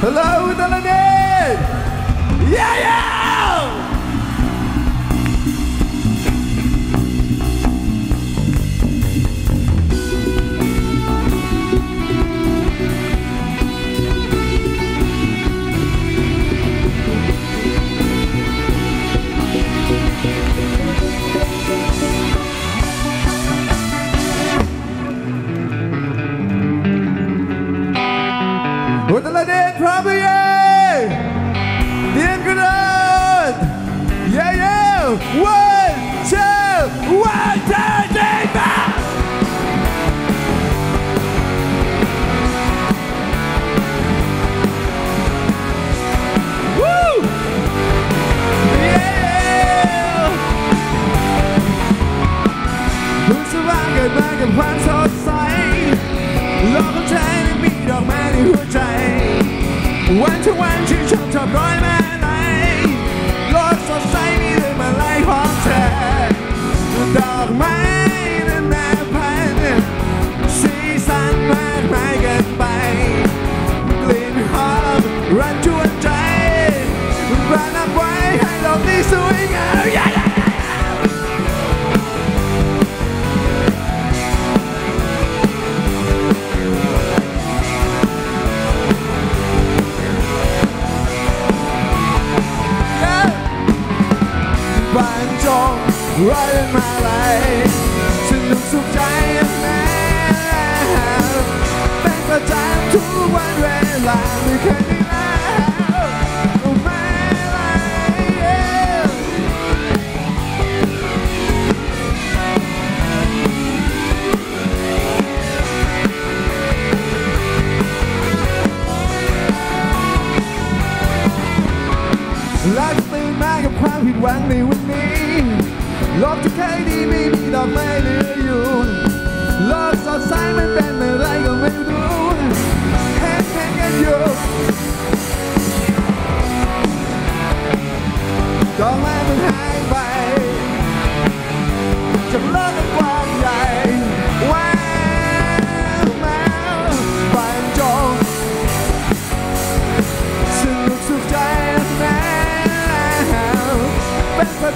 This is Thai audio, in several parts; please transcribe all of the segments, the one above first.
Hello, the Untelade Prabuye! Dian Gunan! Yeah, yeah! Whoa! Dog man! งร้อยเป็นมาลัยสนุกสุขใจแน่เป็นประจำทุกวันเวลาไม่เคยได้แล้วมาลัยรักตื่นมากับความผิดหวังในวันนี้ Love to Katie, baby, dat mijn miljoen. Los als zijn met ben de rijken weer.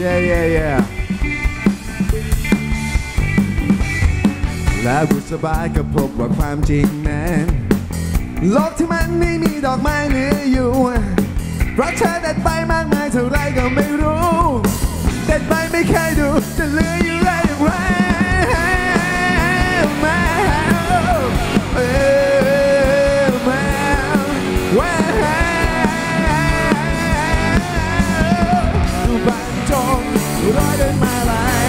Yeah, yeah, yeah. แล้วบุษบายก็พบว่าความจริงนั้นโลกที่มันไม่มีดอกไม้เหลืออยู่เพราะเธอเด็ดไปมากมายเท่าไรก็ไม่รู้ เด็ดไปไม่เคยดูจะเหลือ in my life.